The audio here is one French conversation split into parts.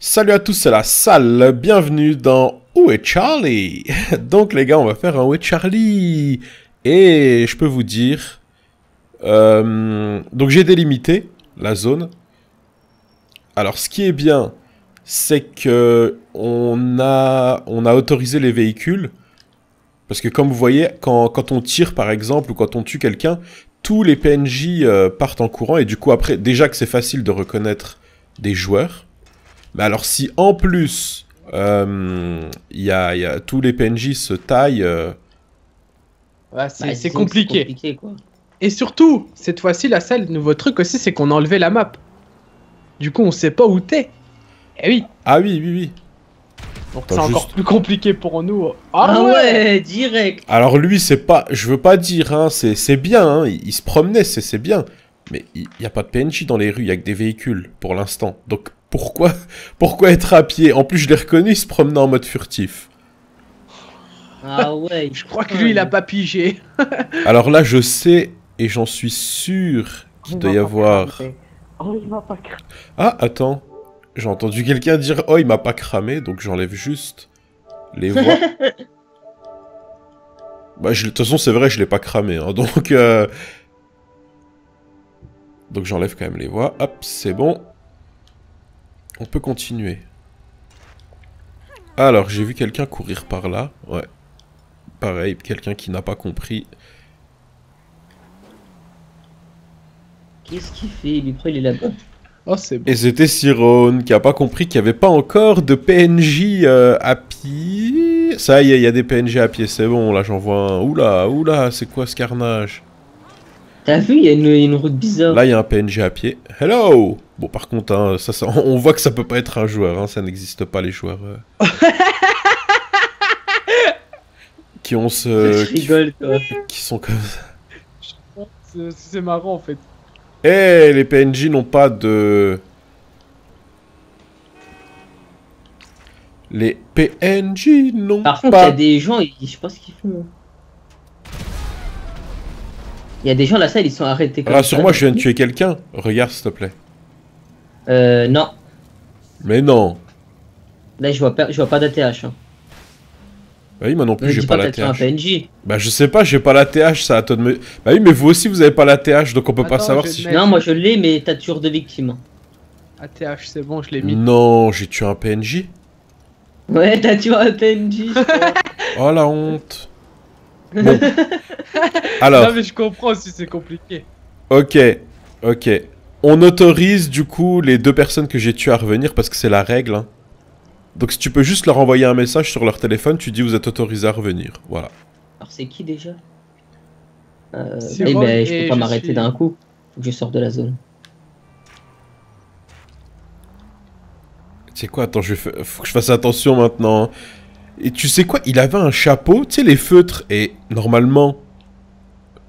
Salut à tous, c'est la salle. Bienvenue dans Où est Charlie? Donc les gars, on va faire un Où est Charlie? Et je peux vous dire... euh, donc j'ai délimité la zone. Alors ce qui est bien, c'est que on a, autorisé les véhicules. Parce que comme vous voyez, quand, quand on tire par exemple ou quand on tue quelqu'un, tous les PNJ euh, partent en courant et du coup après, déjà que c'est facile de reconnaître des joueurs. Mais alors si en plus euh, il y a, il y a- tous les PNJ se taillent, euh, Ouais, c'est Bah, compliqué. compliqué, quoi. Et surtout, cette fois-ci, la salle, le nouveau truc aussi, c'est qu'on a enlevé la map. Du coup, on sait pas où t'es. Eh oui, ah oui oui oui. donc c'est encore plus compliqué pour nous. Ah, ouais, direct. Alors lui c'est pas, je veux pas dire hein, c'est c'est bien, hein, il, il se promenait c'est c'est bien, mais il y a pas de PNJ dans les rues, il y a que des véhicules pour l'instant. Donc pourquoi pourquoi être à pied? En plus je l'ai reconnu, il se promenait en mode furtif. Ah ouais. Je crois que lui, il a pas pigé. Alors là je sais et j'en suis sûr qu'il doit y avoir. Oh, il m'a pas craqué. Ah, attends. J'ai entendu quelqu'un dire Oh, il m'a pas cramé, donc j'enlève juste les voix. bah, je- de toute façon, c'est vrai, je l'ai pas cramé. hein, donc, euh, donc j'enlève quand même les voix. Hop, c'est bon. On peut continuer. Alors, j'ai vu quelqu'un courir par là. Ouais. Pareil, quelqu'un qui n'a pas compris. Qu'est-ce qu'il fait? Lui Pourquoi il est là-bas Oh, c'est bon. Et c'était Cyrone qui a pas compris qu'il n'y avait pas encore de PNJ euh, à pied. Ça y est, il y a des PNJ à pied, c'est bon, là j'en vois un. Oula, oula, c'est quoi ce carnage? T'as vu, il y a une, une route bizarre. Là il y a un PNJ à pied. Hello Bon par contre, hein, ça, ça- on voit que ça peut pas être un joueur, hein, ça n'existe pas les joueurs. euh, qui ont ce... je qui, rigole, quoi. qui sont comme ça. C'est- C'est marrant en fait. Eh, les PNJ n'ont pas de... Les PNJ n'ont Par contre, il y pas... a des gens, ils- je sais pas ce qu'ils font. Il y a des gens la salle, ils sont arrêtés comme Rassure-moi, je viens de tuer quelqu'un. Regarde, s'il te plaît. Euh, non. Mais non. Là, je vois pas, je vois pas d'ATH. Hein. Bah oui, moi non plus, j'ai pas pas la TH. PNJ. Bah je sais pas, j'ai pas la TH, ça à toi de me... Bah oui, mais vous aussi, vous avez pas la TH, donc on peut pas savoir si... Non, moi je l'ai, mais t'as toujours deux victimes. ATH, c'est bon, je l'ai mis. Non, j'ai tué un PNJ. Ouais, t'as toujours un PNJ. Oh la honte. Bon. Alors, Non, mais je comprends si c'est compliqué. ok, ok. On autorise du coup les deux personnes que j'ai tuées à revenir parce que c'est la règle. hein. Donc si tu peux juste leur envoyer un message sur leur téléphone, tu dis vous êtes autorisé à revenir. Voilà. Alors, c'est qui déjà? Euh, Eh ben, je peux pas m'arrêter suis- d'un coup. Faut que je sorte de la zone. Tu sais quoi, attends, je vais fa- faut que je fasse attention maintenant. hein. Et tu sais quoi, il avait un chapeau, tu sais les feutres, et normalement...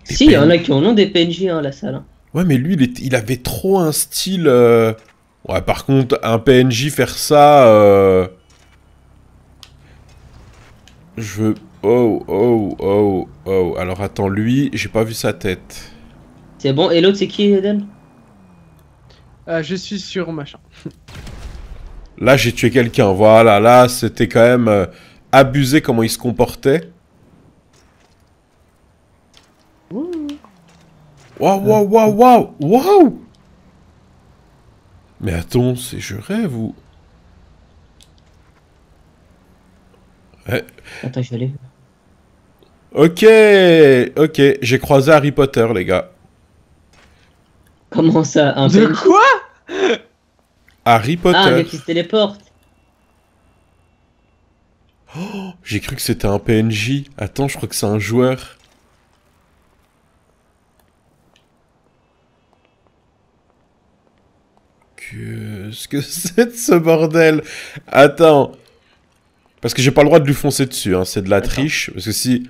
Si, il y en a qui en ont des PNJ hein, à la salle. Ouais, mais lui, il, était- il avait trop un style... euh, Ouais, par contre, un PNJ faire ça... euh, Je veux... Oh, oh, oh, oh. Alors attends, lui, j'ai pas vu sa tête. C'est bon, et l'autre c'est qui, Eden? Euh, je suis sur machin. Là, j'ai tué quelqu'un. Voilà, là, c'était quand même euh, abusé comment il se comportait. Waouh, waouh, waouh, waouh, waouh Mais attends, c'est je rêve ou... Attends, je vais aller. Ok, ok, j'ai croisé Harry Potter, les gars. Comment ça Un De quoi? Harry Ah, Potter. gars qui se téléporte. J'ai cru que c'était un PNJ. Attends, je crois que c'est un joueur. Qu'est-ce que c'est de ce bordel Attends. Parce que j'ai pas le droit de lui foncer dessus, hein. c'est de la triche. Parce que si...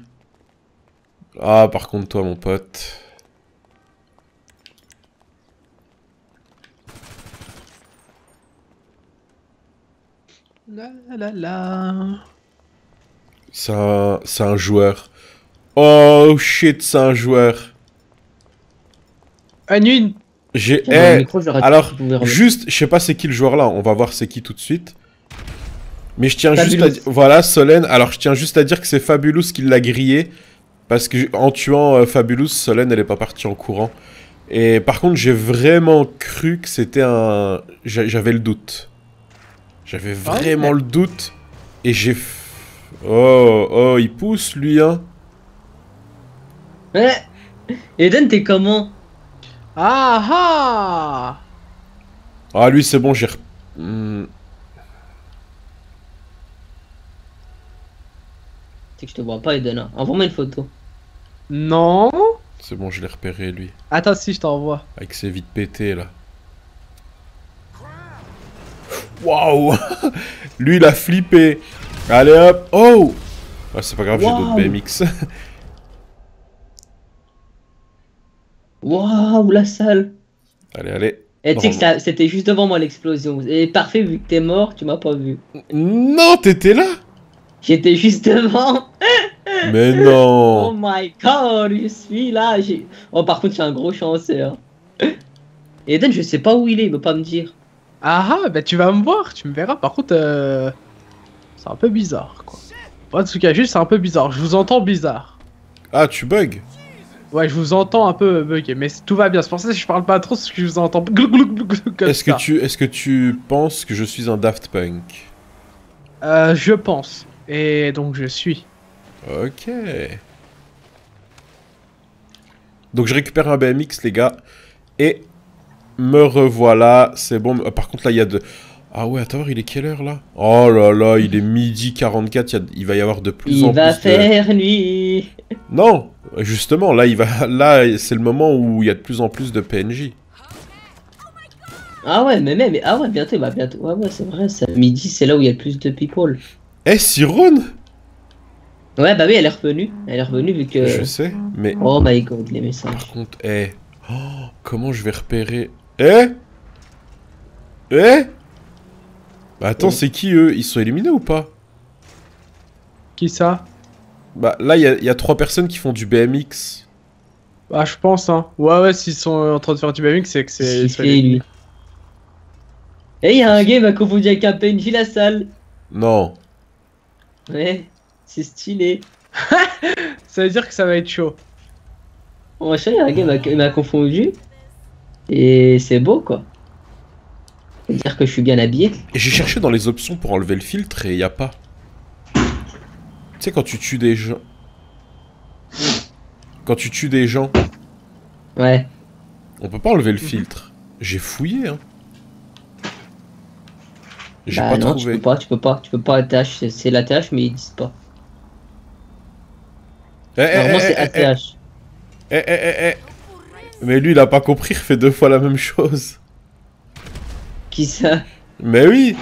Ah, par contre, toi, mon pote... La la la. C'est un... c'est un joueur. Oh shit, c'est un joueur. Un une. J'ai. Eh, micro, alors. Juste, je sais pas c'est qui le joueur là, on va voir c'est qui tout de suite. Mais je tiens juste à dire. Voilà, Solène. Alors, je tiens juste à dire que c'est Fabulous qui l'a grillé. Parce que en tuant euh, Fabulous, Solène, elle est pas partie en courant. Et par contre, j'ai vraiment cru que c'était un. j'a- J'avais le doute. J'avais Ah vraiment le doute. Et j'ai. Oh, oh, il pousse lui, hein. Ouais. Eden, t'es comment? Ah ah Ah, lui, c'est bon, j'ai. rep- Hmm, C'est que je te vois pas, Eden. hein. Envoie-moi une photo. Non C'est bon, je l'ai repéré, lui. Attends, si, je t'envoie. Avec ses vides pétées là. Waouh Lui il a flippé. Allez hop. Oh ah, C'est pas grave, j'ai d'autres. BMX. Waouh, la salle. allez, allez. Et tu sais que c'était juste devant moi l'explosion. Et parfait, vu que t'es mort, tu m'as pas vu. Non, t'étais là J'étais juste devant. Mais Oh non my god, je suis là. j'ai- Oh, par contre, j'ai un gros chanceur. Eden, je sais pas où il est, il veut pas me dire. Ah ah, bah tu vas me voir, tu me verras. Par contre, euh... c'est un peu bizarre, quoi. En tout cas, juste c'est un peu bizarre. Je vous entends bizarre. Ah, tu bugs Ouais, je vous entends un peu bugger, mais tout va bien. C'est pour ça que je parle pas trop, parce que je vous entends glou, glou, glou, comme Est-ce que, ça. tu, est que tu penses que je suis un Daft Punk Euh, je pense. Et donc je suis. Ok. Donc je récupère un BMX, les gars. Et me revoilà. C'est bon. Euh, Par contre, là, il y a de... Ah ouais, attends, il est quelle heure, là? Oh là là, il est midi 44. Il, y a- il va y avoir de plus en Il va plus de... faire nuit. Non Justement, là, il va... là c'est le moment où il y a de plus en plus de PNJ. Ah ouais, mais même, ah ouais, bientôt, bah bientôt. Ouais, ouais, c'est vrai, c'est midi, c'est là où il y a le plus de people. Eh, Siron? Ouais, bah oui, elle est revenue. Elle est revenue vu que. Je sais, mais... Oh my god, les messages. Par contre, eh... oh, comment je vais repérer... Eh? Eh? Bah attends, c'est qui, eux? Ils sont éliminés ou pas? Qui ça? Bah là, il y, a- il y a trois personnes qui font du BMX. Bah, je pense, hein. Ouais, ouais, s'ils sont en train de faire du BMX, c'est que c'est. Et il y a un game à confondu avec un PNJ la salle. Non. Ouais, c'est stylé. Ça veut dire que ça va être chaud. Bon, machin, il y a un game à- confondu. Et c'est beau quoi. Faut dire que je suis bien habillé. Et j'ai cherché dans les options pour enlever le filtre et il y a pas. Tu sais, quand tu tues des gens... Quand tu tues des gens, Ouais. on peut pas enlever le filtre. J'ai fouillé, hein. J'ai Bah pas non, tu trouvé. peux pas, tu peux pas, tu peux pas ATH, c'est- c'est l'ATH mais ils disent pas. Eh, eh, Normalement eh, c'est eh, eh, ATH. eh, eh, eh, eh. Mais lui, il a pas compris, il refait deux fois la même chose. Qui ça? Mais oui,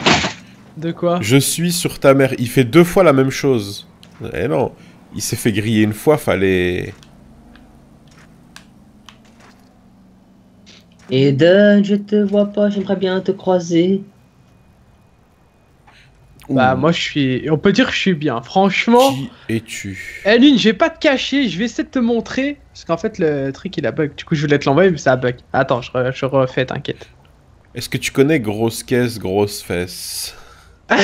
De quoi? Je suis sur ta mère. Il fait deux fois la même chose. Eh non, il s'est fait griller une fois, fallait... Eden, je te vois pas, j'aimerais bien te croiser. Bah, Ouh, moi, je suis. On peut dire que je suis bien. Franchement. Qui es-tu? Eh, Lune, je vais pas te cacher, je vais essayer de te montrer. Parce qu'en fait, le truc il a bug. Du coup, je voulais te l'envoyer, mais ça a bug. Attends, je, re- je refais, t'inquiète. Est-ce que tu connais grosse caisse, grosse fesse?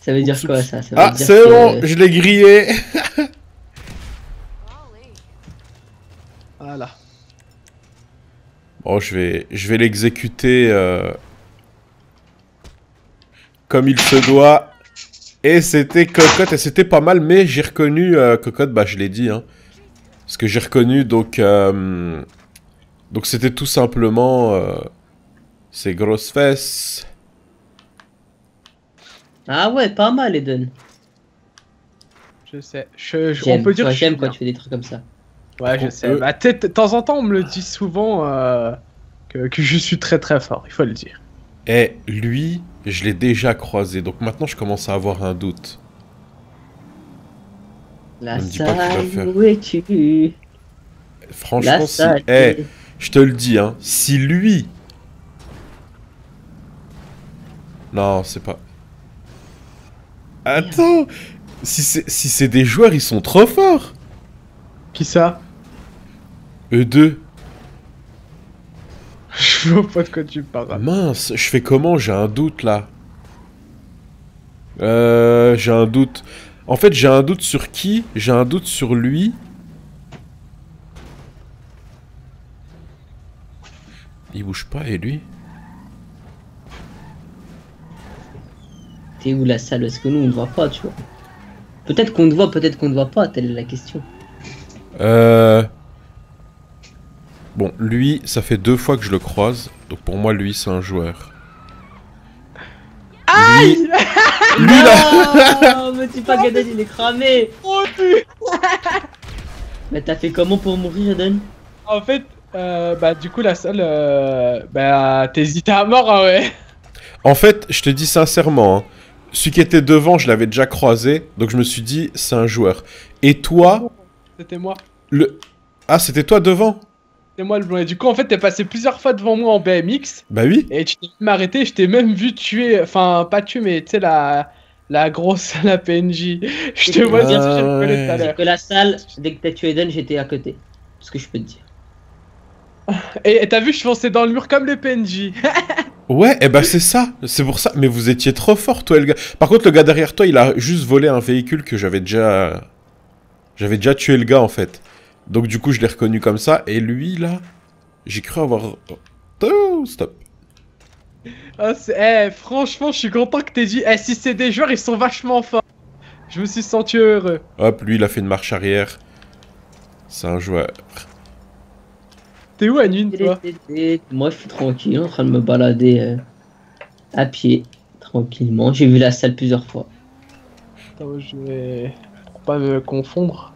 Ça veut dire Oups, quoi ça, Ça veut Ah, c'est que- bon, je l'ai grillé. Voilà. Bon, je vais, je vais l'exécuter euh, comme il se doit. Et c'était cocotte, et c'était pas mal, mais j'ai reconnu euh, cocotte, bah je l'ai dit, hein. Parce que j'ai reconnu, donc... euh, donc c'était tout simplement... euh, ces grosses fesses. Ah ouais, pas mal Eden. Je sais. Je, je- on J'aime, peut dire que j'aime quand tu fais des trucs comme ça. Ouais, je sais. eux- Bah, de temps en temps, on me le dit souvent euh, que, que je suis très très fort, il faut le dire. Et lui, je l'ai déjà croisé, donc maintenant je commence à avoir un doute. La me dis pas que tu vas salle, faire. où es-tu? Franchement, La si... salle. Eh, je te le dis, hein, si lui... Non, c'est pas... Attends Si c'est si c'est des joueurs, ils sont trop forts Qui ça? E2 Je vois pas de quoi tu Ah parles. mince, je fais comment? J'ai un doute là. Euh, j'ai un doute. En fait, j'ai un doute sur qui? J'ai un doute sur lui. Il bouge pas et lui? T'es où la salle Est-ce que nous on ne voit pas, tu vois Peut-être qu'on te voit, peut-être qu'on ne voit pas, telle est la question. Euh... Bon, lui, ça fait deux fois que je le croise. Donc pour moi, lui, c'est un joueur. Lui, lui là Non, me dis pas qu'Aden il est cramé Oh, tu- Mais t'as fait comment pour mourir, Aden En fait, euh, bah du coup la salle, euh, bah t'hésitais à mort, hein, ouais. En fait, je te dis sincèrement, hein, celui qui était devant, je l'avais déjà croisé. Donc je me suis dit, c'est un joueur. Et toi, C'était moi. le... Ah, c'était toi devant? C'était moi le blond. Et du coup, en fait, t'es passé plusieurs fois devant moi en BMX. Bah oui. Et tu t'es même arrêté, je t'ai même vu tuer, enfin pas tuer, mais tu sais, la, la grosse, la PNJ. Je te vois dire ce que tout à l'heure. Que la salle, dès que t'as tué Eden, j'étais à côté. C'est ce que je peux te dire. Et et t'as vu, je fonçais dans le mur comme les PNJ. Ouais, et bah c'est ça. C'est pour ça. Mais vous étiez trop fort, toi, le gars. Par contre, le gars derrière toi, il a juste volé un véhicule que j'avais déjà... J'avais déjà tué le gars, en fait. Donc du coup, je l'ai reconnu comme ça. Et lui, là, j'ai cru avoir... Oh, stop. Ah, eh, franchement, je suis content que t'aies dit, eh, si c'est des joueurs, ils sont vachement forts. Je me suis senti heureux. Hop, lui, il a fait une marche arrière. C'est un joueur. T'es où, Anune, toi Moi, je suis tranquille, en train de me balader euh, à pied, tranquillement. J'ai vu la salle plusieurs fois. Attends, je vais... Pour pas me confondre.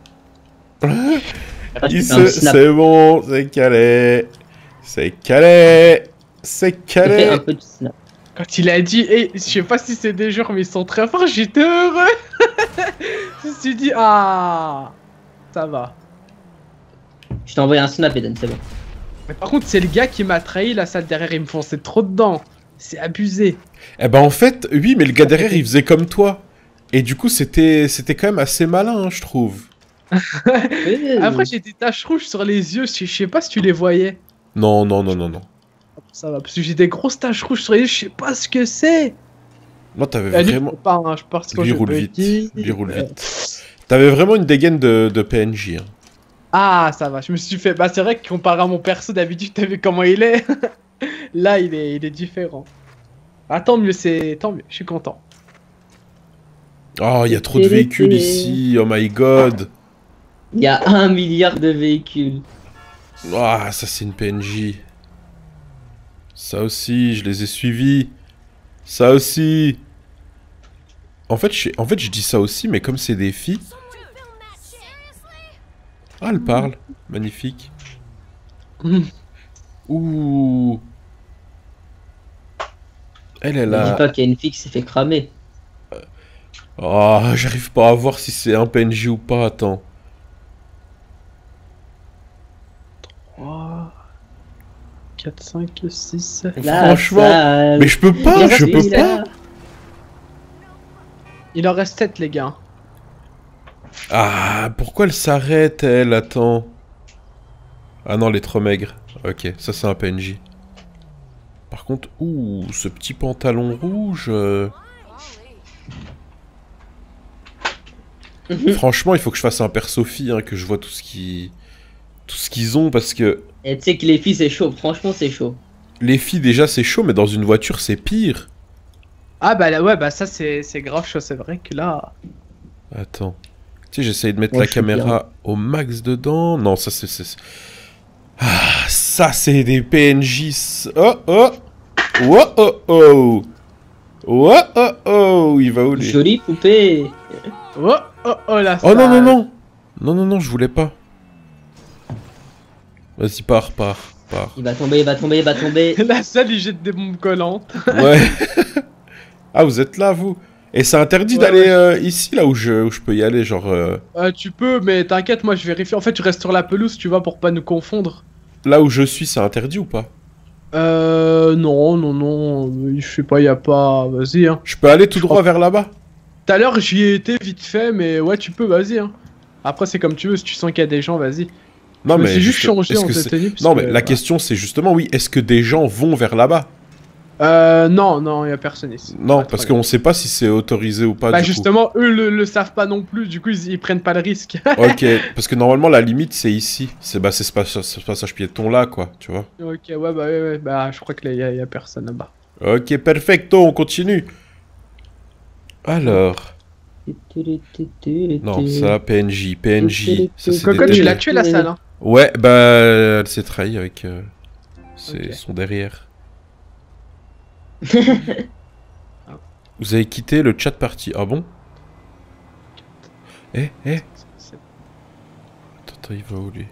Se- snap. C'est bon, c'est calé. C'est calé. C'est un calé. snap. Quand il a dit, eh, je sais pas si c'est des joueurs, mais ils sont très forts, j'étais heureux. je me suis dit, ah, ça va. Je t'ai envoyé un snap, Eden, c'est bon. Mais par contre, c'est le gars qui m'a trahi, la salle derrière, il me fonçait trop dedans. C'est abusé. Eh ben en fait, oui, mais le gars derrière, il faisait comme toi. Et du coup, c'était c'était quand même assez malin, hein, je trouve. Après, j'ai des taches rouges sur les yeux, je je sais pas si tu les voyais. Non, non, non, non, non. Ça va, parce que j'ai des grosses taches rouges sur les yeux, je sais pas ce que c'est. Moi, t'avais lui, vraiment... je pars, hein, je pars quand Lui je roule peux vite. dire. Lui roule vite. T'avais vraiment une dégaine de, de PNJ. hein. Ah, ça va, je me suis fait. Bah, c'est vrai que comparé à mon perso, d'habitude, t'as vu comment il est? Là, il est, il est différent. Ah, tant mieux, c'est. Tant mieux, je suis content. Oh, il y a trop de véhicules ici. Oh my god. Il y a un milliard de véhicules. Ah, ça c'est une PNJ. Ça aussi, je les ai suivis. Ça aussi. En fait, je, en fait, je dis ça aussi, mais comme c'est des filles. Ah, elle parle. Magnifique. Ouh. Elle est Ne dis là. pas qu'il y a une fille qui s'est fait cramer. Oh, j'arrive pas à voir si c'est un PNJ ou pas. Attends. 3, 4, 5, 6, 7. La Franchement. salle. Mais je peux pas, je peux pas. Il en reste 7, les gars. Ah, pourquoi elle s'arrête, elle? Attends. Ah non, elle est trop maigre. Ok, ça c'est un PNJ. Par contre, ouh, ce petit pantalon rouge. euh, Franchement, il faut que je fasse un perso fille, hein, que je vois tout ce qui, tout ce qu'ils ont, parce que Et tu sais que les filles, c'est chaud. Franchement, c'est chaud. les filles déjà c'est chaud, mais dans une voiture c'est pire. Ah, bah là, ouais, bah ça, c'est c'est grave chaud, c'est vrai que là. Attends. Tu sais, j'essaye de mettre la caméra au max dedans. Non, ça c'est. Ah, ça c'est des PNJ. Oh oh Oh oh oh Oh oh oh Il va où lui Jolie poupée. Oh, oh, oh, là. Oh non, non, non Non, non, non, je voulais pas. Vas-y, pars, pars, pars. Il va tomber, il va tomber, il va tomber. La salle, il jette des bombes collantes. Ouais. ah, vous êtes là, vous? Et c'est interdit Ouais, d'aller ouais. euh, ici, là où je, où je peux y aller, genre... euh, Euh, tu peux, mais t'inquiète, moi je vérifie. En fait, tu restes sur la pelouse, tu vois, pour pas nous confondre. là où je suis, c'est interdit ou pas? Euh, non, non, non, je sais pas, y a pas. Vas-y, hein. Je peux aller tout droit vers là-bas? Tout à l'heure, j'y ai été vite fait, mais ouais, tu peux, vas-y, hein. Après, c'est comme tu veux, si tu sens qu'il y a des gens, vas-y. Non, je mais suis juste changé en c'est- Non, que, mais la question c'est justement, oui, est-ce que des gens vont vers là-bas? Euh, non, non, il y a personne ici. Non, parce qu'on sait pas si c'est autorisé ou pas. Bah du coup. justement, eux le, le savent pas non plus, du coup ils, ils prennent pas le risque. Ok, parce que normalement la limite c'est ici. C'est bah, ce passage, ce passage piéton là, quoi, tu vois. ok, ouais, bah ouais, ouais, bah je crois qu'il y, a- personne là-bas. Ok, perfecto, on continue. Alors, non, ça, PNJ, PNJ. Coco, tu l'as tué la salle, hein Ouais, bah, elle s'est trahie avec euh, ses- Ok. son derrière. Vous avez quitté le chat party. Ah bon? Eh, eh Attends, attends, il va où lui?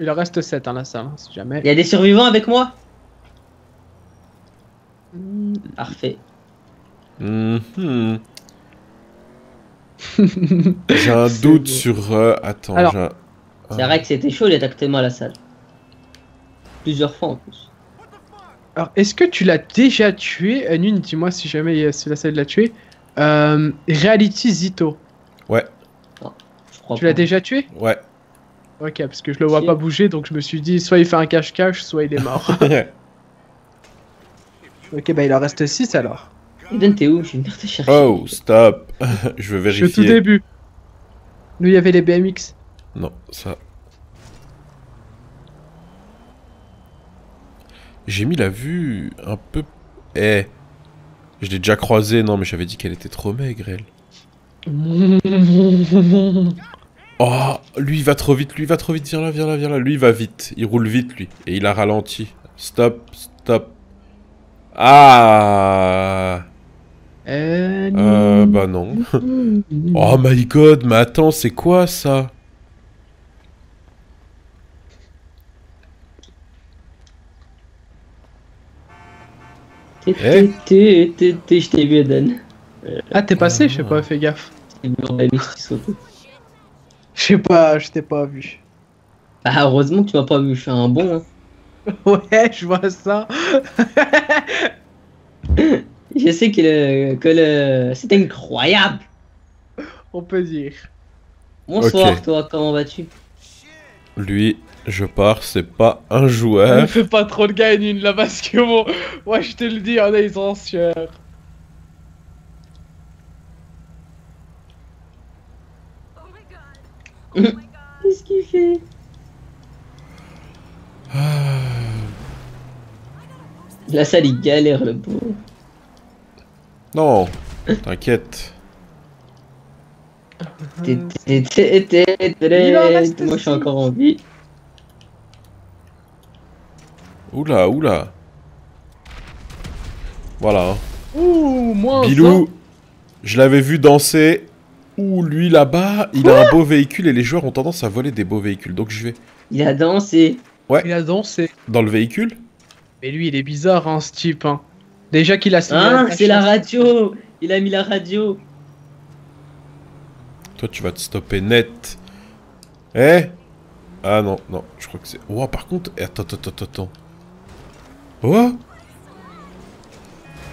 Il en reste 7 hein, la salle, hein, si jamais. Il y a des survivants avec moi? Parfait. Mhm. J'ai un doute beau. sur. euh, attends, Alors- j'ai un- C'est vrai que c'était chaud les tactements à la salle. Plusieurs fois en plus. Alors, est-ce que tu l'as déjà tué Nune, dis-moi si jamais euh, c'est la salle de la tuer. Euh, Reality Zito. Ouais, Je crois Tu l'as déjà tué? Ouais. Ok, parce que je le vois pas bouger, donc je me suis dit soit il fait un cache-cache, soit il est mort. ok, bah il en reste 6 alors. Eden, t'es où? Je vais venir te chercher. oh, stop. Je veux Je suis au tout vérifier. début. Nous, il y avait les BMX. Non, ça. J'ai mis la vue un peu. Eh. Je l'ai déjà croisée, non, mais j'avais dit qu'elle était trop maigre, elle. Oh, lui il va trop vite, lui il va trop vite, viens là, viens là, viens là. Lui il va vite, il roule vite lui. Et il a ralenti. Stop, stop. Ah Euh, Euh, bah non. Oh my god, mais attends, c'est quoi ça? Eh té- té- té- Je t'ai vu, Eden. Ah, t'es passé Je sais pas, fais gaffe. Je qui sais pas, je t'ai pas vu. Ah, heureusement que tu m'as pas vu, je suis un bon. hein. Ouais, je vois ça. Je sais que le. Que le... C'était incroyable. On peut dire. Bonsoir, Ok. toi, comment vas-tu? Lui, je pars, c'est pas un Ne joueur. fais pas trop de gagne une là parce que bon, ouais, je te le dis, on ils sont en sueur. Qu'est-ce qu'il fait? La salle, il galère, le pauvre. Non, t'inquiète. Moi, je suis encore en vie. Oula, oula. Voilà. hein. Ouh, moins Bilou, je l'avais vu danser. Ouh, lui là-bas, il a un beau véhicule et les joueurs ont tendance à voler des beaux véhicules. Donc je vais Il a dansé. ça. Il a dansé. dans le véhicule. Mais lui, il est bizarre, hein, ce type. Hein. Déjà qu'il a Ah, c'est la radio Il a mis la radio Toi, tu vas te stopper net. Eh? Ah non, non, je crois que c'est... Oh, par contre... eh, Attends, attends, attends, attends. Oh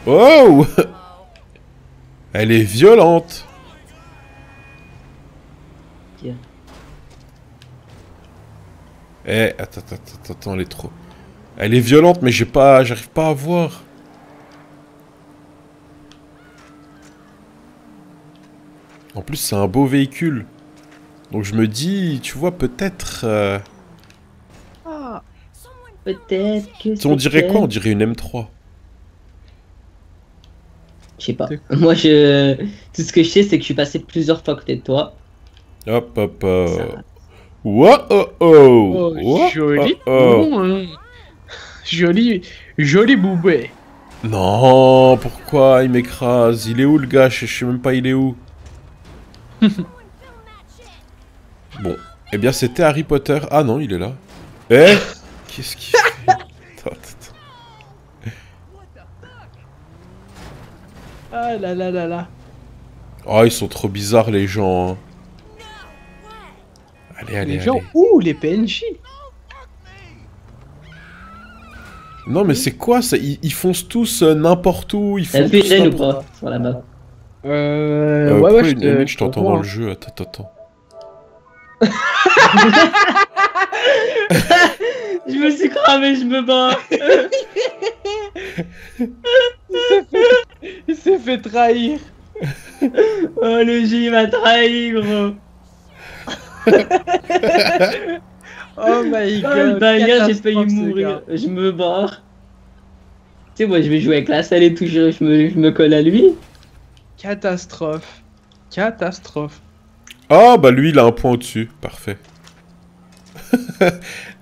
Oh Elle est violente Tiens. Eh, attends, attends, attends, attends, elle est trop... Elle est violente, mais j'ai pas... J'arrive pas à voir. En plus, c'est un beau véhicule. Donc je me dis, tu vois, peut-être... euh, Peut-être que On dirait quoi On dirait une M3. Je sais pas. Moi, je... Tout ce que je sais, c'est que je suis passé plusieurs fois à côté de toi. Hop, hop, hop. Wouah, oh, oh. oh, joli. oh, oh. bon, hein. Joli, joli boubé. Non, pourquoi il m'écrase? Il est où le gars? Je, je sais même pas il est où. bon, eh bien c'était Harry Potter. Ah non, il est là. Eh Qu'est-ce qu'il fait Attends, attends. Ah là là là là. Oh, ils sont trop bizarres les gens. hein. Allez, allez, les gens, allez. ouh, les PNJ. Non, mais c'est quoi ça? Ils, ils foncent tous euh, n'importe où. Ils vu tous ou pas Sur la map. Euh, Euh, ouais, ouais, je t'entends dans hein. le jeu. Attends, attends, me suis cramé, je me bats. Il s'est fait trahir. Oh, le J m'a trahi, gros. Oh my Oh, le god. bagnard, j'ai failli mourir. Je me barre. Tu sais, moi, je vais jouer avec la salle et tout, je, je me, je me colle à lui. Catastrophe. Catastrophe. Ah, bah lui, il a un point au-dessus. Parfait.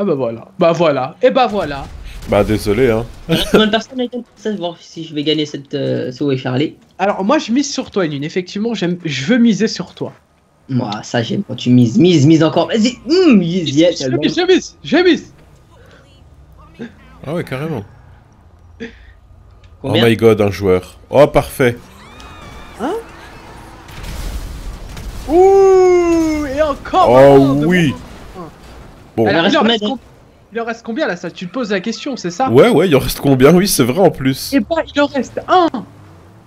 Ah bah voilà. Bah voilà. Et bah voilà. Bah, désolé, hein. Personnes avec ça, voir si je vais gagner cette euh, ce Charlie? Alors moi je mise sur toi, Nune. Effectivement, j'aime, je veux miser sur toi. Moi, ça, j'aime quand tu mises, mise, mise encore. Vas-y, hum, mise, yes, je mise, je mise, je mise. Ah ouais, carrément. Combien? oh my god, un joueur. Oh, parfait. Ouh Et encore. Oh oui. Bon. Alors, Il il, en reste combien com- il en reste combien là? Ça Tu te poses la question, c'est ça? Ouais, ouais, il en reste combien? Oui, c'est vrai en plus. Et bah il en reste un.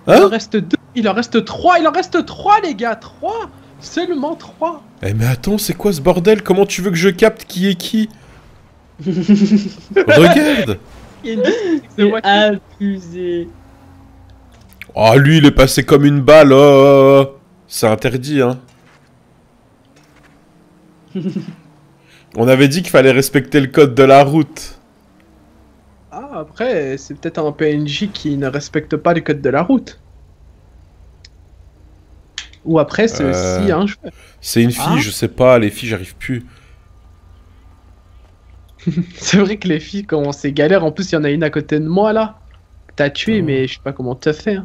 il Hein? en reste deux. Il en reste trois. Il en reste trois les gars. Trois. Seulement trois. Eh mais attends, c'est quoi ce bordel? Comment tu veux que je capte qui est qui? Regarde Il C'est abusé. Oh, lui, il est passé comme une balle. oh. C'est interdit, hein. On avait dit qu'il fallait respecter le code de la route. Ah après c'est peut-être un PNJ qui ne respecte pas le code de la route. Ou après c'est Euh. aussi un joueur. C'est une fille, Ah. je sais pas, les filles, j'arrive plus. C'est vrai que les filles quand c'est galère. En plus il y en a une à côté de moi là. T'as tué Oh. mais je sais pas comment te faire.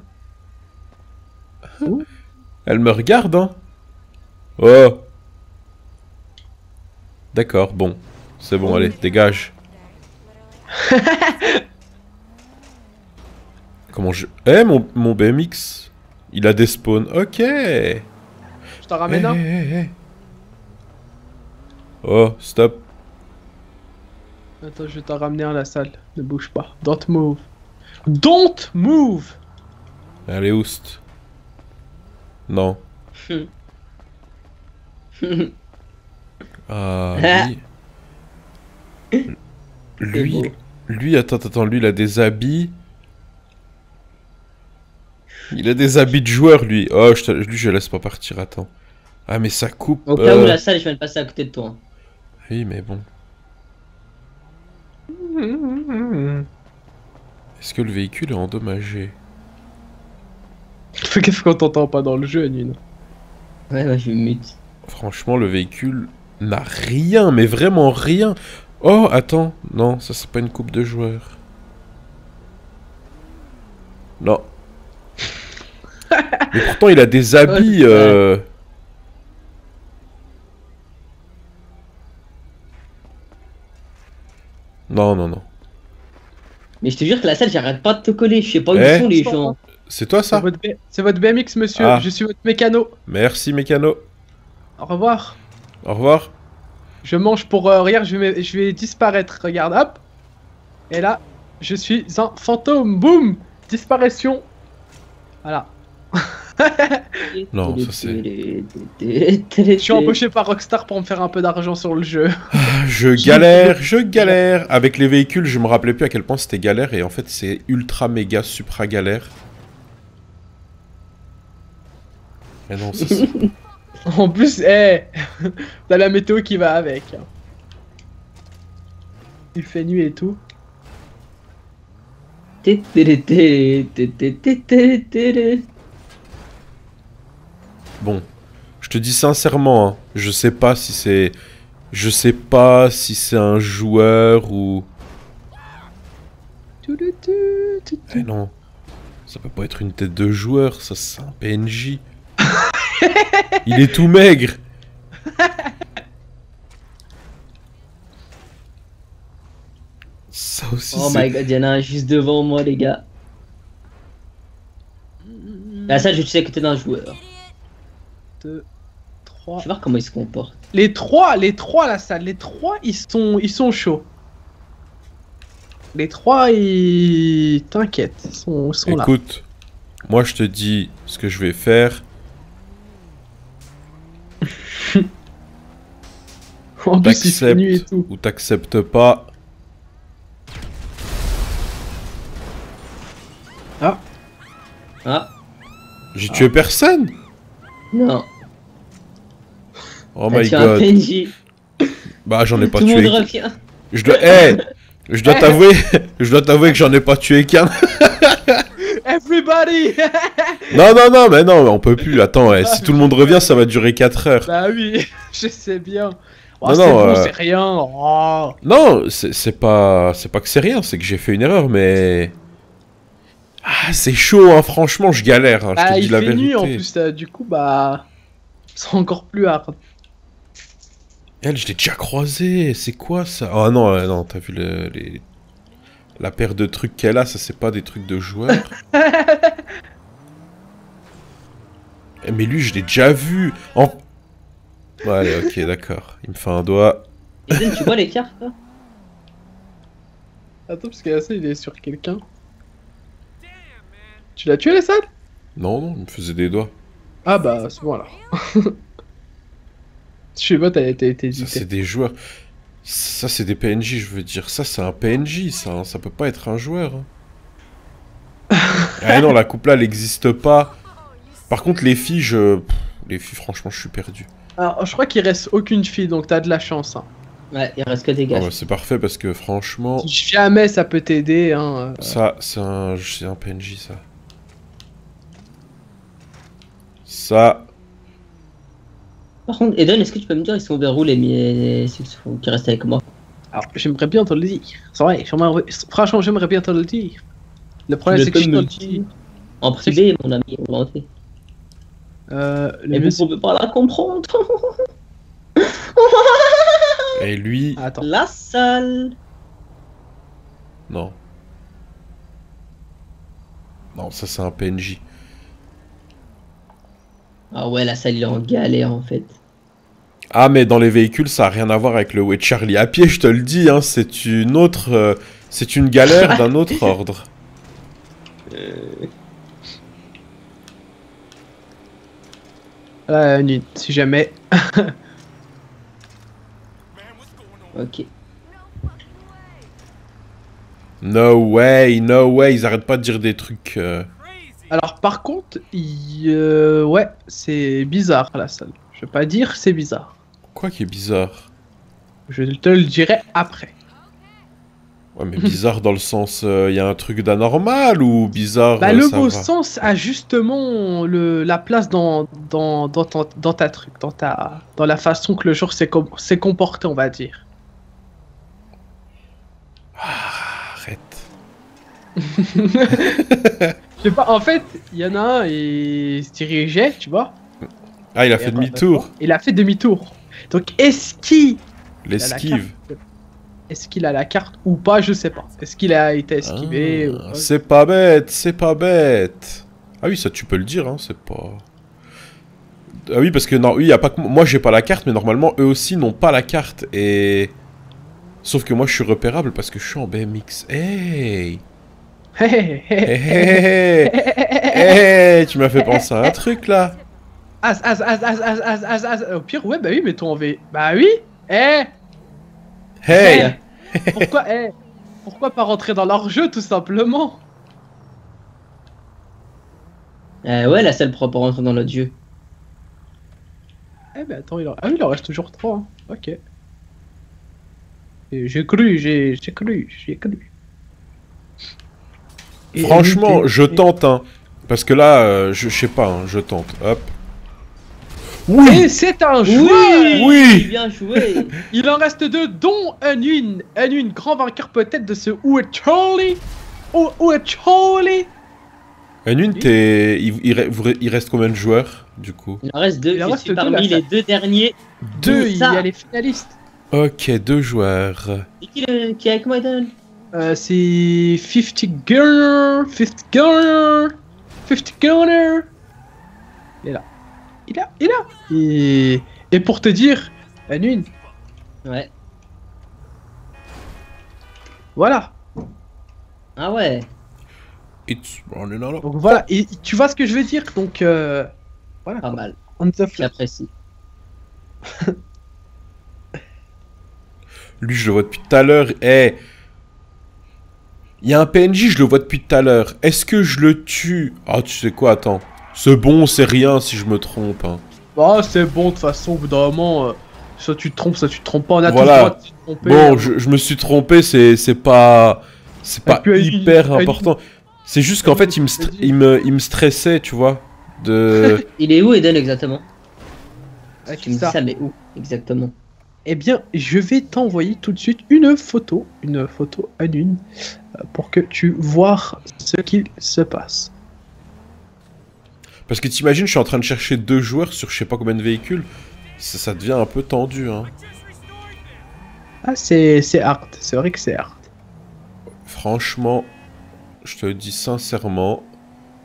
Elle me regarde, hein. Oh. D'accord, bon. C'est bon, allez, dégage. Comment je... Eh, mon, mon BMX Il a des spawns. Ok. Eh, Je t'en ramène un. eh, eh. Oh, stop. Attends, je vais t'en ramener un à la salle. Ne bouge pas. Don't move. Don't move Allez, oust. Non. Ah, lui... Lui, attends, attends, lui, il a des habits. Il a des habits de joueur, lui. Oh, je te- lui, je laisse pas partir, attends. Ah, mais ça coupe. Au cas où euh, la salle, je viens de passer à côté de toi. Oui, mais bon. Est-ce que le véhicule est endommagé? Fais gaffe qu'on t'entend pas dans le jeu, Nune. Ouais, ouais, je mute. Franchement, le véhicule n'a rien, mais vraiment rien. Oh, attends. Non, ça, c'est pas une coupe de joueurs. Non. mais pourtant, il a des habits. Euh, Non, non, non. Mais je te jure que la salle, j'arrête pas de te coller. Je sais pas où Eh. ils sont les gens. C'est toi, C'est ça votre, B- c'est votre BMX, monsieur. Ah. Je suis votre mécano. Merci, mécano. Au revoir. Au revoir. Je mange pour euh, regarde, je vais, je vais disparaître. Regarde, hop. Et là, je suis un fantôme. Boum Disparition. Voilà. Non, ça, c'est- Je suis embauché par Rockstar pour me faire un peu d'argent sur le jeu. Je galère, je galère. Avec les véhicules, je me rappelais plus à quel point c'était galère. Et en fait, c'est ultra méga supra galère. Mais non, ça, c'est- En plus, eh, t'as la météo qui va avec. hein. Il fait nuit et tout. Bon, je te dis sincèrement, hein, je sais pas si c'est, je sais pas si c'est un joueur ou. Mais non, ça peut pas être une tête de joueur, ça c'est un PNJ. Il est tout maigre. Ça aussi, Oh my god, y'en a un juste devant moi, les gars. La salle, je sais que t'es un joueur. Deux, trois. Je vais voir comment il se comporte. Les trois, les trois la salle, les trois ils sont, ils sont chauds. Les trois ils, t'inquiète, ils sont, ils sont là. Écoute, moi je te dis ce que je vais faire. En plus, il fait nuit et T'acceptes ou t'acceptes pas. Ah, J'ai tué personne non. Oh my tué un god. PNJ. Bah j'en ai pas Tout le monde tué. revient. Je dois... Eh Je dois t'avouer... Je dois t'avouer que j'en ai pas tué qu'un. Everybody Non, non, non, mais non, on peut plus. Attends, eh, si tout le monde revient, ça va durer 4 heures. Bah oui, je sais bien. Oh, Non, c'est euh, c'est rien. Oh. Non, c'est pas... C'est pas que c'est rien, c'est que j'ai fait une erreur, mais... Ah, c'est chaud, hein, franchement, je galère. hein, je te dis il la fait vérité. nuit en plus, euh, du coup, bah. C'est encore plus hard. Elle, je l'ai déjà croisé. C'est quoi ça? Ah non, euh, non, t'as vu le, les... la paire de trucs qu'elle a, ça c'est pas des trucs de joueurs. Eh, Mais lui, je l'ai déjà vu. En... Ouais, allez, ok, d'accord. Il me fait un doigt. Eden, tu vois les cartes toi? Attends, parce que là, ça, il est sur quelqu'un. Tu l'as tué, les salles Non, non, il me faisait des doigts. Ah bah, c'est bon alors. Je sais pas, t'as été Ça, c'est des joueurs. Ça, c'est des PNJ, je veux dire. Ça, c'est un PNJ, ça. hein. Ça peut pas être un joueur. hein. ah non, la coupe là, elle existe pas. Par contre, les filles, je. Les filles, franchement, je suis perdu. Alors, je crois qu'il reste aucune fille, donc t'as de la chance. Hein. Ouais, il reste que des Ah gars. ouais, c'est parfait parce que franchement, Si jamais ça peut t'aider, hein. euh, ça, c'est un, c'est un PNJ, ça. Ça, Par contre, Eden, est-ce que tu peux me dire ils sont vers où les mi- ceux qui restent avec moi? Alors, j'aimerais bien te le dire. C'est vrai, franchement, j'aimerais bien te le dire. Le problème, c'est que peux je te me le dis. En privé, mon ami, volonté. Euh, le Mais vous pouvez pas la comprendre. et lui, Attends. La salle. non. Non, ça c'est un PNJ. Ah ouais, la salle, il est en galère en fait. Ah, mais dans les véhicules, ça a rien à voir avec le Way Charlie. À pied, je te le dis, hein, c'est une autre, euh, c'est une galère d'un autre ordre. Euh, nul, si jamais. Ok. No way, no way, ils arrêtent pas de dire des trucs. euh, Alors, par contre, il- euh, ouais, c'est bizarre la salle. Je vais pas dire, c'est bizarre. Quoi qui est bizarre? Je te le dirai après. Ouais, mais bizarre dans le sens, il y a un truc d'anormal ou bizarre Bah, euh, le beau sens a justement le, la place dans, dans, dans, ton- dans ta truc, dans, ta, dans la façon que le jour s'est com- comporté, on va dire. Arrête. Je sais pas, en fait, il y en a un, il se dirigeait, tu vois. Ah, il a Et fait demi-tour. Il a fait demi-tour. Donc, est-ce qu'il L'esquive. Est-ce qu'il a la carte ou pas Je sais pas. Est-ce qu'il a été esquivé Ah, c'est pas bête, c'est pas bête. Ah oui, ça tu peux le dire, hein, c'est pas. Ah oui, parce que non, oui, y a pas que moi j'ai pas la carte, mais normalement eux aussi n'ont pas la carte et. Sauf que moi je suis repérable parce que je suis en BMX. Hey, hé, hey, hé. hey, hey, hey, tu m'as fait penser à un truc là. As, as, as, as, as, as, as, as. Au pire, ouais, bah oui, mettons en V. Bah oui Eh Hey, Eh Pourquoi, eh Pourquoi pas rentrer dans leur jeu, tout simplement? Euh, ouais, la salle pourra pas rentrer dans notre jeu. Eh ben attends, il en... Ah oui, il en reste toujours 3. Ok. Et J'ai cru, j'ai j'ai cru, j'ai cru. Et- franchement, et- je tente, hein. Parce que là, euh, je je sais pas, hein, je tente. Hop. Et c'est un joueur Oui Bien joué Il en reste deux, dont Unwin. Unwin, grand vainqueur peut-être de ce Où est Charlie? Où, où est Charlie? Anune, t'es. Il, reste combien de joueurs du coup? Il en reste deux. Il en reste suis deux, parmi les deux derniers. Deux, il y a les finalistes. Ok, deux joueurs. Et qui, le- qui est avec moi, Euh, c'est 50 Gunner, 50 Gunner, 50 Gunner. Il est là. Il est là, il est là. Et, et pour te dire, Unwin, Ouais. voilà. Ah ouais. It's running out of- Donc voilà, et tu vois ce que je veux dire Donc euh, voilà, Pas mal. on. J'apprécie. Lui, je le vois depuis tout à l'heure. Eh. Il y a un PNJ, je le vois depuis tout à l'heure. Est-ce que je le tue? Ah, tu sais quoi, attends. C'est bon, c'est rien si je me trompe. hein. Bah, c'est bon, de toute façon, au bout d'un moment, euh, soit tu te trompes, soit tu te trompes pas. On a Voilà. tous le droit de se tromper. Bon, je, je me suis trompé, c'est c'est pas. C'est pas puis, hyper important. C'est juste qu'en fait, il me, il, me, il me stressait, tu vois. De. Il est où Eden exactement? Ah, Tu me dis ça. ça, mais où exactement? Eh bien, je vais t'envoyer tout de suite une photo, une photo à une, euh, pour que tu vois ce qu'il se passe. Parce que t'imagines, je suis en train de chercher deux joueurs sur je sais pas combien de véhicules. Ça, ça devient un peu tendu, hein. Ah, c'est c'est hard, c'est vrai que c'est hard. Franchement, je te le dis sincèrement.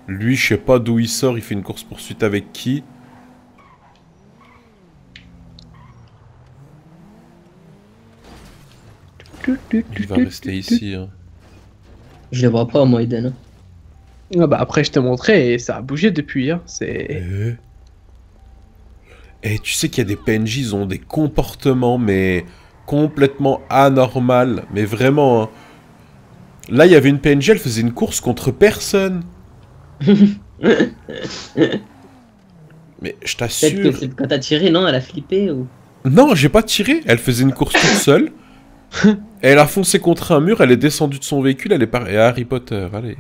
Lui, je sais pas d'où il sort, il fait une course-poursuite avec qui. Il va rester ici. Hein. Je le vois pas, moi, Eden. Ah bah après, je t'ai montré et ça a bougé depuis. Hein. C'est. Et Eh, tu sais qu'il y a des PNJ, ils ont des comportements, mais complètement anormal. Mais vraiment. hein. Là, il y avait une PNJ, elle faisait une course contre personne. mais je Peut-être que t'assure. c'est quand t'as tiré, non Elle a flippé ou? Non, j'ai pas tiré. Elle faisait une course toute seule. Elle a foncé contre un mur, elle est descendue de son véhicule, elle est par... et Harry Potter, allez.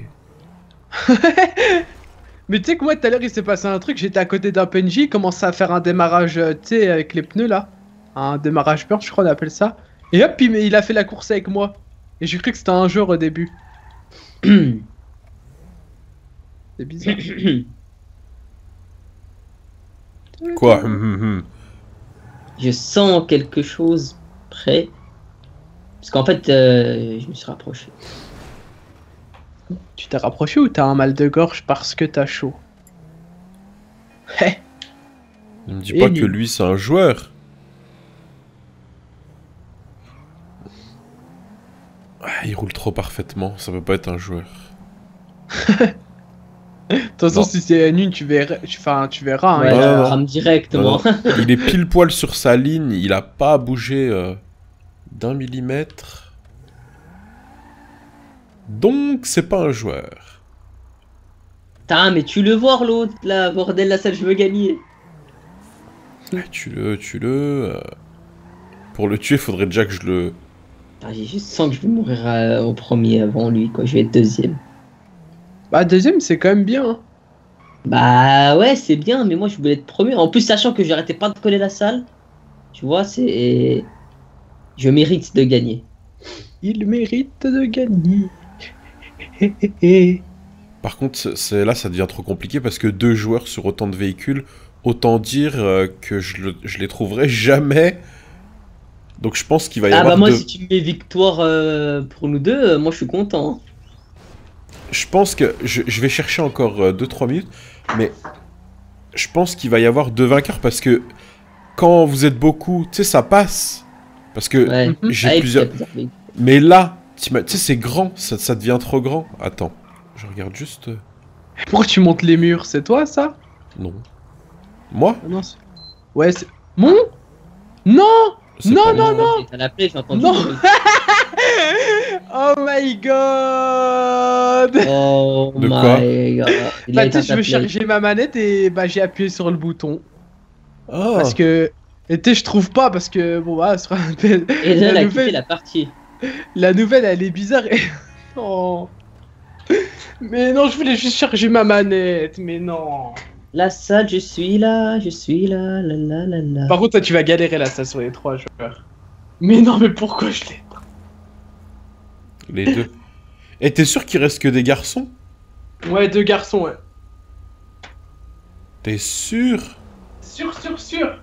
Mais tu sais que moi, tout à l'heure, il s'est passé un truc. J'étais à côté d'un PNJ, il commençait à faire un démarrage, euh, tu sais, avec les pneus là. Un démarrage burn, je crois on appelle ça. Et hop, il, il a fait la course avec moi. Et j'ai cru que c'était un joueur au début. C'est bizarre. Quoi? Hum, hum, hum. Je sens quelque chose près. Parce qu'en fait, euh, je me suis rapproché. Tu t'es rapproché ou t'as un mal de gorge parce que t'as chaud Hé Ne me dis Et pas que lui, c'est un joueur. Ah, il roule trop parfaitement, ça peut pas être un joueur. De toute façon, Non. si c'est une, tu verras. Enfin, tu verras. hein, Ouais, il non, a- non. rame directement. Il est pile poil sur sa ligne, il a pas bougé euh, d'un millimètre. Donc, c'est pas un joueur. Putain, mais tu le vois l'autre là, bordel, la salle, je veux gagner. Ah, tue-le, tue-le. euh. Pour le tuer, faudrait déjà que je le. Putain, J'ai juste sens que je vais mourir euh, au premier avant lui, quoi. Je vais être deuxième. Bah, deuxième, c'est quand même bien. hein. Bah ouais, c'est bien, mais moi je voulais être premier. En plus, sachant que j'arrêtais pas de coller la salle, tu vois, c'est. Je mérite de gagner. Il mérite de gagner. Par contre, c'est- là, ça devient trop compliqué parce que deux joueurs sur autant de véhicules, autant dire euh, que je, le- je les trouverai jamais. Donc, je pense qu'il va y Ah avoir bah moi, deux- si tu me mets victoire euh, pour nous deux, euh, moi je suis content. hein. Je pense que je, je vais chercher encore 2-3 minutes, mais je pense qu'il va y avoir deux vainqueurs parce que quand vous êtes beaucoup, tu sais, ça passe. Parce que, Ouais. Mhm. j'ai Ah, plusieurs- mais là, tu sais, c'est grand, ça, ça devient trop grand. Attends, je regarde juste. euh, Pourquoi tu montes les murs? C'est toi ça? Non. Moi? Ah non, c'est- Ouais, c'est. Mon? Non Non, non, T'as l'appelé, j'ai entendu. Non. Oh my god Oh De my quoi? God. Il a Bah, tu sais, je veux appelé. charger ma manette et bah, j'ai appuyé sur le bouton. Ah, Parce que. Et tu sais, je trouve pas parce que. Bon, bah, sur un- Et là, elle a quitté la partie. La nouvelle, elle est bizarre et. Oh. Mais non, je voulais juste charger ma manette, mais non. La salle, je suis là, je suis là, la la la la. Par contre, toi, tu vas galérer là, ça sur les trois joueurs. Mais non, mais pourquoi je l'ai les deux. Et t'es sûr qu'il reste que des garçons? Ouais, deux garçons, ouais. T'es sûr? Sûr, sûr, sûr.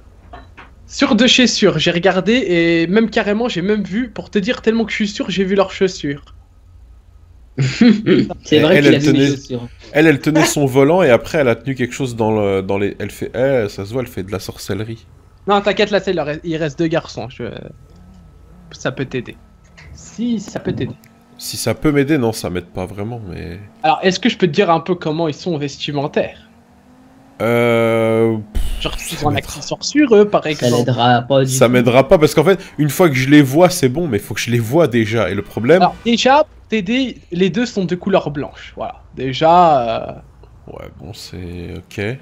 Sûr de chez sûr. J'ai regardé et même carrément, j'ai même vu, pour te dire tellement que je suis sûr, j'ai vu leurs chaussures. C'est vrai Elle, a mes tenait- chaussures. Elle, elle tenait son volant et après elle a tenu quelque chose dans, le, dans les. Elle fait. Eh, ça se voit, elle fait de la sorcellerie. Non, t'inquiète, là, c'est, il reste- il reste deux garçons. Je... Ça peut t'aider. Si, ça peut t'aider. Si ça peut m'aider, non, ça m'aide pas vraiment, mais. Alors, est-ce que je peux te dire un peu comment ils sont vestimentaires? Euh. pff, Je refuse un accessoire sur eux, par Ça exemple. l'aidera pas du Ça m'aidera pas parce qu'en fait, une fois que je les vois, c'est bon, mais il faut que je les vois déjà. Et le problème. Alors, déjà, TD, les deux sont de couleur blanche. Voilà. Déjà. euh, Ouais, bon, c'est. Ok.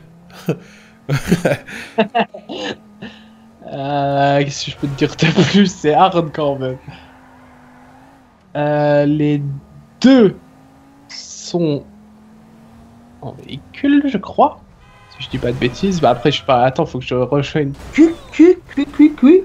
Euh, Qu'est-ce que je peux te dire de plus? C'est hard quand même. Euh, les deux sont en véhicule, je crois. Si je dis pas de bêtises. Bah après, je sais pas. Attends, faut que je rejoigne. Cui, cui, cui, cui, cui.